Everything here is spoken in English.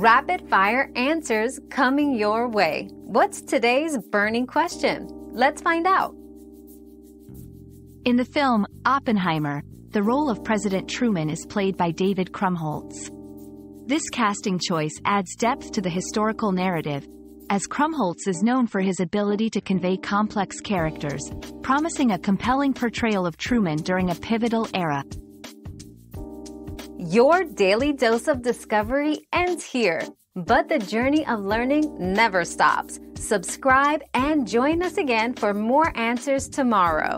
Rapid fire answers coming your way. What's today's burning question? Let's find out. In the film Oppenheimer, the role of President Truman is played by David Krumholtz. This casting choice adds depth to the historical narrative, as Krumholtz is known for his ability to convey complex characters, promising a compelling portrayal of Truman during a pivotal era. Your daily dose of discovery ends here, but the journey of learning never stops. Subscribe and join us again for more answers tomorrow.